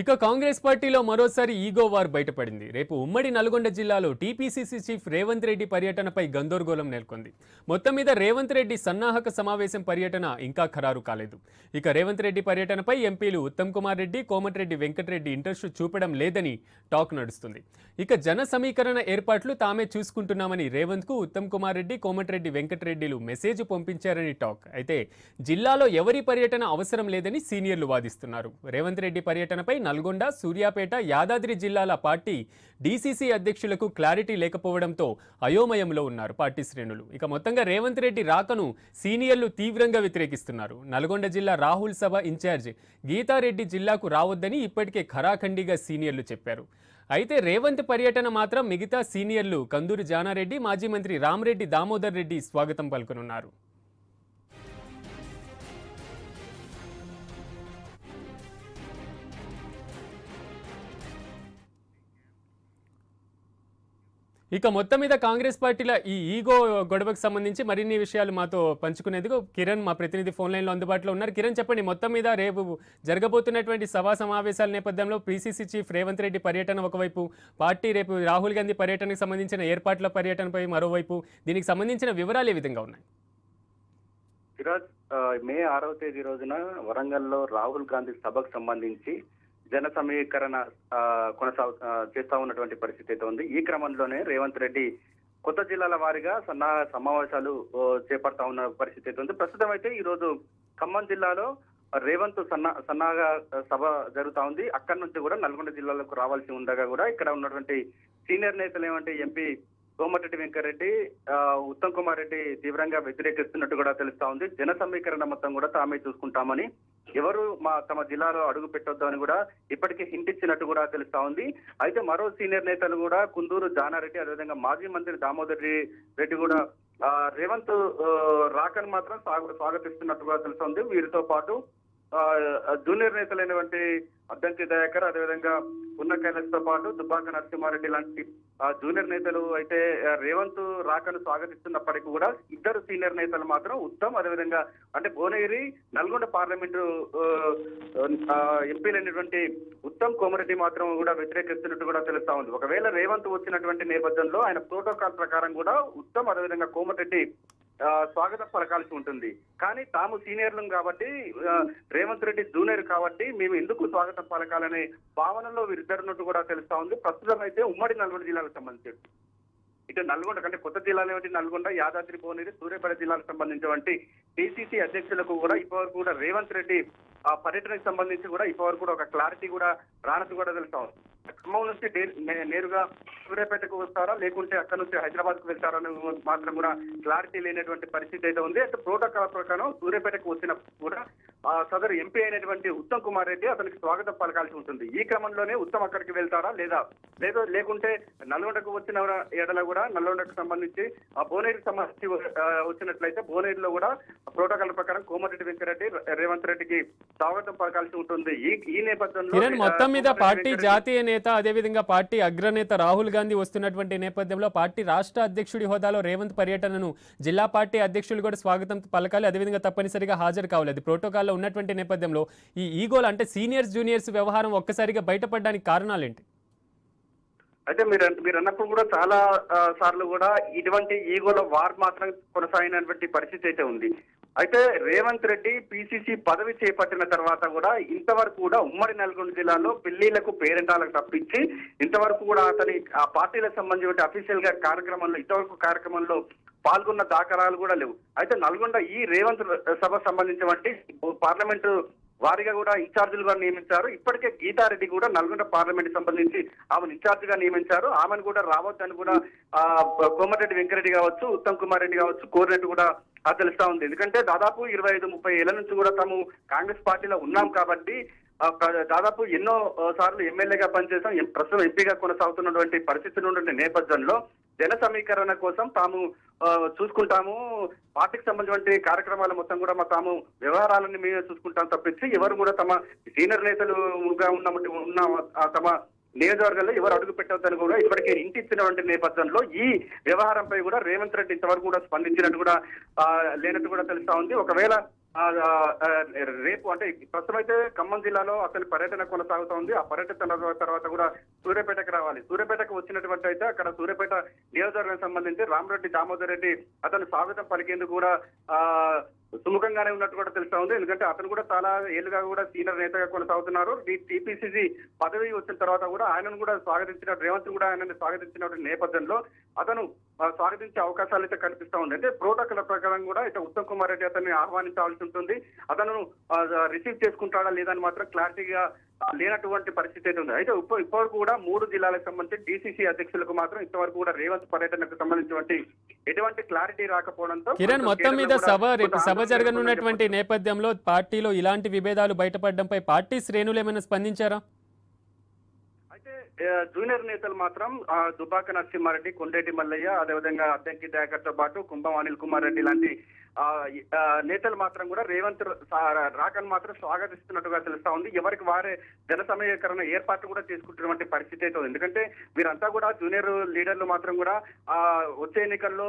ఇక కాంగ్రెస్ పార్టీలో మరోసారి ఈగో వార్ బయటపడింది. రేపు ఉమ్మడి నల్గొండ జిల్లాలో టీపీసీసీ చీఫ్ రేవంత్ రెడ్డి పర్యటనపై గందరగోళం నెలకొంది. మొత్తం మీద రేవంత్ రెడ్డి సన్నాహక సమావేశం పర్యటన ఇంకా ఖరారు కాలేదు. ఇక రేవంత్ రెడ్డి పర్యటనపై ఎంపీలు ఉత్తమ్ కుమార్ రెడ్డి కోమటిరెడ్డి వెంకటరెడ్డి ఇంట్రెస్ట్ చూపడం లేదని టాక్ నడుస్తుంది. ఇక జన సమీకరణ ఏర్పాట్లు తామే చూసుకుంటున్నామని రేవంత్కు ఉత్తమ్ కుమార్ రెడ్డి కోమటిరెడ్డి వెంకటరెడ్డిలు మెసేజ్ పంపించారని టాక్. అయితే జిల్లాలో ఎవరి పర్యటన అవసరం లేదని సీనియర్లు వాదిస్తున్నారు. రేవంత్ రెడ్డి పర్యటనపై నల్గొండ సూర్యాపేట యాదాద్రి జిల్లాల పార్టీ డీసీసీ అధ్యక్షులకు క్లారిటీ లేకపోవడంతో అయోమయంలో ఉన్నారు పార్టీ శ్రేణులు. ఇక మొత్తంగా రేవంత్ రెడ్డి రాకను సీనియర్లు తీవ్రంగా వ్యతిరేకిస్తున్నారు. నల్గొండ జిల్లా రాహుల్ సభ ఇన్ఛార్జ్ గీతారెడ్డి జిల్లాకు రావద్దని ఇప్పటికే ఖరాఖండిగా సీనియర్లు చెప్పారు. అయితే రేవంత్ పర్యటన మాత్రం మిగతా సీనియర్లు కందూరు జానారెడ్డి మాజీ మంత్రి రామరెడ్డి దామోదర్ రెడ్డి స్వాగతం పలుకనున్నారు. ఇక మొత్తం మీద కాంగ్రెస్ పార్టీల ఈ ఈగో గొడవకు సంబంధించి మరిన్ని విషయాలు మాతో పంచుకునేందుకు కిరణ్ మా ప్రతినిధి ఫోన్ లైన్లో అందుబాటులో ఉన్నారు. కిరణ్ చెప్పండి మొత్తం మీద రేపు జరగబోతున్నటువంటి సభా సమావేశాల నేపథ్యంలో పీసీసీ చీఫ్ రేవంత్ రెడ్డి పర్యటన ఒకవైపు పార్టీ రేపు రాహుల్ గాంధీ పర్యటనకు సంబంధించిన ఏర్పాట్ల పర్యటనపై మరోవైపు దీనికి సంబంధించిన వివరాలు ఏ విధంగా ఉన్నాయి? మే ఆరవ తేదీ రోజున వరంగల్లో రాహుల్ గాంధీ సభకు సంబంధించి జన సమీకరణ కొనసాగు చేస్తూ చేస్తా ఉన్నటువంటి పరిస్థితి అయితే ఉంది. ఈ క్రమంలోనే రేవంత్ రెడ్డి కొత్త జిల్లాల వారీగా సన్నా సమావేశాలు చేపడతా ఉన్న పరిస్థితి అయితే ఉంది. ప్రస్తుతం అయితే ఈ రోజు ఖమ్మం జిల్లాలో రేవంత్ సన్నా సన్నాగా సభ జరుగుతా ఉంది. అక్కడి నుంచి కూడా నల్గొండ జిల్లాలకు రావాల్సి ఉండగా కూడా ఇక్కడ ఉన్నటువంటి సీనియర్ నేతలు ఏమంటే ఎంపీ కోమటిరెడ్డి వెంకరెడ్డి ఉత్తమ్ కుమార్ రెడ్డి తీవ్రంగా వ్యతిరేకిస్తున్నట్టు కూడా తెలుస్తా ఉంది. జన సమీకరణ మొత్తం కూడా తామే చూసుకుంటామని ఎవరు మా తమ జిల్లాలో అడుగు పెట్టొద్దు అని కూడా ఇప్పటికే హింట్ ఇచ్చినట్టు కూడా తెలుస్తా ఉంది. అయితే మరో సీనియర్ నేతలు కూడా కుందూరు జానారెడ్డి అదేవిధంగా మాజీ మంత్రి దామోదర్ రెడ్డి- రెడ్డి కూడా రేవంత్ రాకని మాత్రం స్వాగతిస్తున్నట్టు కూడా తెలుస్తోంది వీరితో పాటు జూనియర్ నేతలైనటువంటి అద్దంకి దయాకర్ అదేవిధంగా ఉన్న కైలాస్తో పాటు దుబ్బాక నరసింహారెడ్డి లాంటి జూనియర్ నేతలు అయితే రేవంత్ రాకను స్వాగతిస్తున్నప్పటికీ కూడా ఇద్దరు సీనియర్ నేతలు మాత్రం ఉత్తమ్ అదేవిధంగా అంటే భువనగిరి నల్గొండ పార్లమెంటు ఎంపీలైనటువంటి ఉత్తమ్ కోమరెడ్డి మాత్రం కూడా వ్యతిరేకిస్తున్నట్టు కూడా తెలుస్తా ఉంది. ఒకవేళ రేవంత్ వచ్చినటువంటి నేపథ్యంలో ఆయన ప్రోటోకాల్ ప్రకారం కూడా ఉత్తమ్ అదేవిధంగా కోమరెడ్డి స్వాగతం పలకాల్సి ఉంటుంది. కానీ తాము సీనియర్లం కాబట్టి రేవంత్ రెడ్డి జూనియర్ కాబట్టి మేము ఎందుకు స్వాగతం పలకాలనే భావనలో వీరిద్దరున్నట్టు కూడా తెలుస్తా ఉంది. ప్రస్తుతం అయితే ఉమ్మడి నల్గొండ జిల్లాకు సంబంధించి. ఇటు నల్గొండ కంటే కొత్త జిల్లాలు ఏమిటి నల్గొండ యాదాద్రి భువనగిరి సూర్యాపేట జిల్లాకు సంబంధించినటువంటి పిసిసి అధ్యక్షులకు కూడా ఇప్పటివరకు కూడా రేవంత్ రెడ్డి ఆ పర్యటనకు సంబంధించి కూడా ఇప్పటివరకు కూడా ఒక క్లారిటీ కూడా రానట్టు కూడా తెలుస్తా ఉంది. ఖమ్మం నుంచి నేరుగా సూర్యాపేటకు వస్తారా? లేకుంటే అక్కడ నుంచి హైదరాబాద్కు వెళ్తారా మాత్రం కూడా క్లారిటీ లేనటువంటి పరిస్థితి అయితే ఉంది. అయితే ప్రోటోకాల్ ప్రకారం సూర్యాపేటకు వచ్చినప్పుడు కూడా సదరు ఎంపీ అయినటువంటి ఉత్తమ్ కుమార్ రెడ్డి అతనికి స్వాగతం పలకాల్సి ఉంటుంది. ఈ క్రమంలోనే ఉత్తమ్ అక్కడికి వెళ్తారా లేదా? లేదో లేకుంటే నల్గొండకు వచ్చిన ఏడల కూడా నల్గొండకు సంబంధించి ఆ భువనగిరికి సంబంధించి ఆ, వచ్చినట్లయితే భువనగిరిలో కూడా ప్రోటోకాల్ ప్రకారం కోమటిరెడ్డి వెంకరెడ్డి రేవంత్ రెడ్డికి స్వాగతం పలకాల్సి ఉంటుంది. ఈ ఈ నేపథ్యంలో మొత్తం మీద పార్టీ జాతీయ నేత అదేవిధంగా పార్టీ అగ్రనేత రాహుల్ గాంధీ వస్తున్నటువంటి నేపథ్యంలో పార్టీ రాష్ట్ర అధ్యక్షుడి హోదాలో రేవంత్ పర్యటనను జిల్లా పార్టీ అధ్యక్షులు కూడా స్వాగతం పలకాలి. అదేవిధంగా తప్పనిసరిగా హాజరు కావాలి. ప్రోటోకాల్లో ఉన్నటువంటి నేపథ్యంలో ఈ ఈగోలు అంటే సీనియర్స్ జూనియర్స్ వ్యవహారం ఒక్కసారిగా బయటపడడానికి కారణాలేంటి? అయితే మీరు మీరు అన్నప్పుడు కూడా చాలా సార్లు కూడా ఇటువంటి ఈగోల వార్ మాత్రం కొనసాగినటువంటి పరిస్థితి అయితే ఉంది. అయితే రేవంత్ రెడ్డి పిసిసి పదవి చేపట్టిన తర్వాత కూడా ఇంతవరకు కూడా ఉమ్మడి నల్గొండ జిల్లాలో పెళ్ళిళ్ళకు పేరెంటాలకు తప్పించి ఇంతవరకు కూడా అతని ఆ పార్టీలకు సంబంధించిన అఫీషియల్గా కార్యక్రమంలో ఇంతవరకు కార్యక్రమంలో పాల్గొన్న దాఖలాలు కూడా లేవు. అయితే నల్గొండ ఈ రేవంత్ సభ సంబంధించినటువంటి పార్లమెంటు వారిగా కూడా ఇన్ఛార్జీలుగా నియమించారు. ఇప్పటికే గీతారెడ్డి కూడా నల్గొండ పార్లమెంట్ సంబంధించి ఆమెను ఇన్ఛార్జిగా నియమించారు. ఆమెను కూడా రావద్దని కూడా ఆ కోమటిరెడ్డి వెంకరెడ్డి కావచ్చు ఉత్తమ్ కుమార్ రెడ్డి కావచ్చు కోరినట్టు కూడా ఆ తెలుస్తా ఉంది. ఎందుకంటే దాదాపు ఇరవై ఐదు ముప్పై ఏళ్ళ నుంచి కూడా తాము కాంగ్రెస్ పార్టీలో ఉన్నాం కాబట్టి దాదాపు ఎన్నో సార్లు ఎమ్మెల్యేగా పనిచేసాం ప్రస్తుతం ఎంపీగా కొనసాగుతున్నటువంటి పరిస్థితులు ఉన్నటువంటి నేపథ్యంలో జన సమీకరణ కోసం తాము చూసుకుంటాము. పార్టీకి సంబంధించిన కార్యక్రమాలు మొత్తం కూడా మా తాము వ్యవహారాలని మేమే చూసుకుంటాం తప్పించి ఎవరు కూడా తమ సీనియర్ నేతలుగా ఉన్న ఉన్న తమ నియోజకవర్గంలో ఎవరు అడుగు పెట్టవద్దని కూడా ఇప్పటికే ఇంటి ఇచ్చినటువంటి నేపథ్యంలో ఈ వ్యవహారంపై కూడా రేవంత్ రెడ్డి ఇంతవరకు కూడా స్పందించినట్టు కూడా లేనట్టు కూడా తెలుస్తా ఉంది. ఒకవేళ రేపు అంటే ప్రస్తుతం అయితే ఖమ్మం జిల్లాలో అసలు పర్యటన కొనసాగుతా ఉంది. ఆ పర్యటన తర్వాత కూడా సూర్యాపేటకు రావాలి. సూర్యాపేటకు వచ్చినటువంటి అయితే అక్కడ సూర్యాపేట నియోజకవర్గానికి సంబంధించి రామరెడ్డి దామోదర్ రెడ్డి అతను స్వాగతం పలికేందుకు కూడా ఆ సుముఖంగానే ఉన్నట్టు కూడా తెలుస్తా ఉంది. ఎందుకంటే అతను కూడా చాలా ఏళ్ళుగా కూడా సీనియర్ నేతగా కొనసాగుతున్నారు. ఈ టీపీసీసీ పదవి వచ్చిన తర్వాత కూడా ఆయనను కూడా స్వాగతించిన రేవంత్ కూడా ఆయనను స్వాగతించినటువంటి నేపథ్యంలో అతను స్వాగతించే అవకాశాలు అయితే కనిపిస్తా ఉంది అంటే ప్రోటోకాల్ ప్రకారం కూడా ఇటు ఉత్తమ్ కుమార్ రెడ్డి అతన్ని ఆహ్వానించాల్సి ఉంటుంది. అతను రిసీవ్ చేసుకుంటాడా లేదని మాత్రం క్లారిటీగా లేనటువంటి పరిస్థితి అయితే ఉంది. అయితే ఇప్ప- ఇప్పటివరకు కూడా మూడు జిల్లాలకు సంబంధించి డీసీసీ అధ్యక్షులకు మాత్రం ఇంతవరకు కూడా రేవంత్ పర్యటనకు సంబంధించినటువంటి ఎటువంటి క్లారిటీ రాకపోవడంతో కిరణ్ మొత్తం మీద సభ రేపు సభ జరగనున్నటువంటి నేపథ్యంలో పార్టీలో ఇలాంటి విభేదాలు బయటపడడంపై పార్టీ శ్రేణులు ఏమైనా స్పందించారా? అయితే జూనియర్ నేతలు మాత్రం దుబ్బాక నరసింహారెడ్డి కొండేటి మల్లయ్య అదేవిధంగా అద్దంకి దయాకర్తో పాటు కుంభం అనిల్ కుమార్ రెడ్డి లాంటి నేతలు మాత్రం కూడా రేవంత్ సా- రాకను మాత్రం స్వాగతిస్తున్నట్టుగా తెలుస్తా ఉంది. ఎవరికి వారే జన సమీకరణ ఏర్పాటు కూడా చేసుకుంటున్నటువంటి పరిస్థితి అయితే ఉంది. ఎందుకంటే వీరంతా కూడా జూనియర్ లీడర్లు మాత్రం కూడా ఆ వచ్చే ఎన్నికల్లో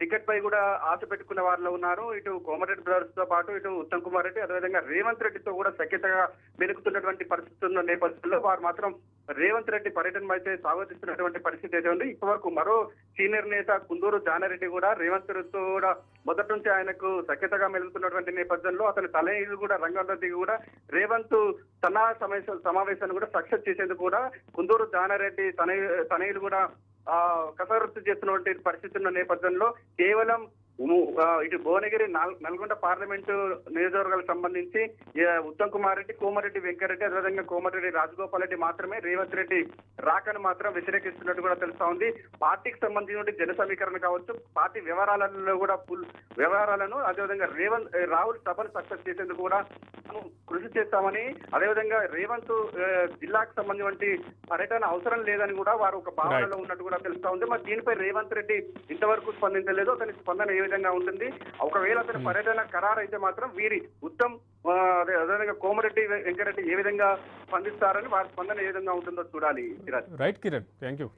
టికెట్ పై కూడా ఆశ పెట్టుకున్న వాళ్ళు ఉన్నారు. ఇటు కోమరెడ్డి బ్రదర్స్తో పాటు ఇటు ఉత్తమ్ కుమార్ రెడ్డి అదేవిధంగా రేవంత్ రెడ్డితో కూడా సఖ్యతగా వెనుకుతున్నటువంటి పరిస్థితి ఉన్న నేపథ్యంలో వారు మాత్రం రేవంత్ రెడ్డి పర్యటన అయితే స్వాగతిస్తున్నటువంటి పరిస్థితి అయితే ఉంది. ఇప్పటివరకు మరో సీనియర్ నేత కుందూరు జానారెడ్డి కూడా రేవంత్ రెడ్డితో కూడా మొదటి నుంచి ఆయనకు సఖ్యతగా మెలుగుతున్నటువంటి నేపథ్యంలో అతని తలయిలు కూడా రంగంలో దిగి కూడా రేవంత్ సన్నా సమావేశ సమావేశాన్ని కూడా సక్సెస్ చేసేందుకు కూడా కుందూరు జానారెడ్డి తన తనయులు కూడా ఆ కసరత్తు చేస్తున్నటువంటి పరిస్థితి ఉన్న నేపథ్యంలో కేవలం ఇటు భువనగిరి నల్- నల్గొండ పార్లమెంటు నియోజకవర్గాలకు సంబంధించి ఉత్తమ్ కుమార్ రెడ్డి కోమరెడ్డి వెంకరెడ్డి అదేవిధంగా కోమరెడ్డి రాజగోపాల్ రెడ్డి మాత్రమే రేవంత్ రెడ్డి రాకను మాత్రం వ్యతిరేకిస్తున్నట్టు కూడా తెలుస్తా ఉంది. పార్టీకి సంబంధించిన జన సమీకరణ కావచ్చు పార్టీ వ్యవహారాలలో కూడా వ్యవహారాలను అదేవిధంగా రేవంత్ రాహుల్ సభను సక్సెస్ చేసేందుకు కూడా కృషి చేస్తామని అదేవిధంగా రేవంత్ జిల్లాకు సంబంధించి పర్యటన అవసరం లేదని కూడా వారు ఒక భావనలో ఉన్నట్టు కూడా తెలుస్తా ఉంది. మరి దీనిపై రేవంత్ రెడ్డి ఇంతవరకు స్పందించలేదు. అతని స్పందన ఏ విధంగా ఉంటుంది. ఒకవేళ అతని పర్యటన ఖరారు అయితే మాత్రం వీరి ఉత్తమ్ అదేవిధంగా కోమరెడ్డి వెంకరెడ్డి ఏ విధంగా స్పందిస్తారని వారి స్పందన ఏ విధంగా ఉంటుందో చూడాలి రైట్ కిరణ్ థ్యాంక్ యూ